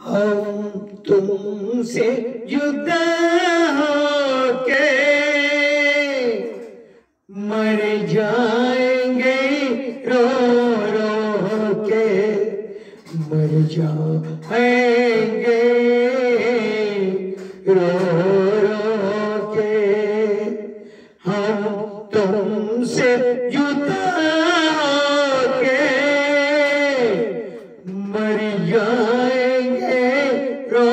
हम तुमसे जुदा होके मर जाएँगे, रो रो के मर जाएँगे, रो रो के हम तुमसे जुदा रो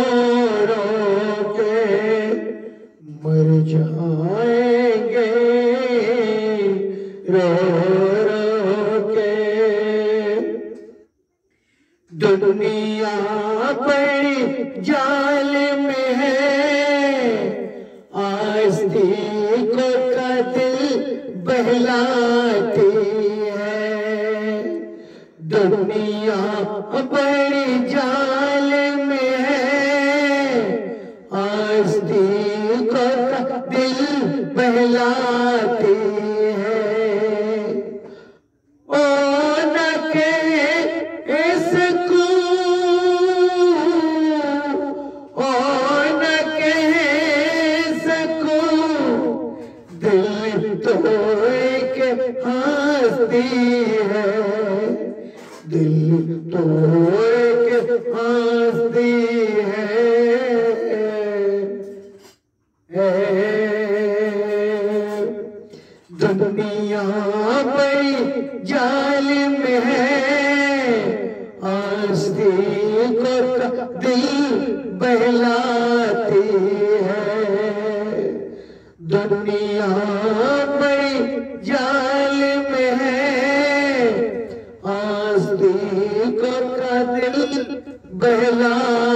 रो के मर जाएँगे। रो रो के दुनिया बड़ी जाल में है आस्ती को का बहलाती है। दुनिया बड़ी जाल को दिल बहलाती है ओ न के इसको ओ के इसको दिल तोड़ के हंसती है। दिल तोड़ के हंसती दुनिया बड़ी जाल में है। आस्ती को दिल बहलाती है। दुनिया बड़ी जाल में है। आस्ती का दिल बहला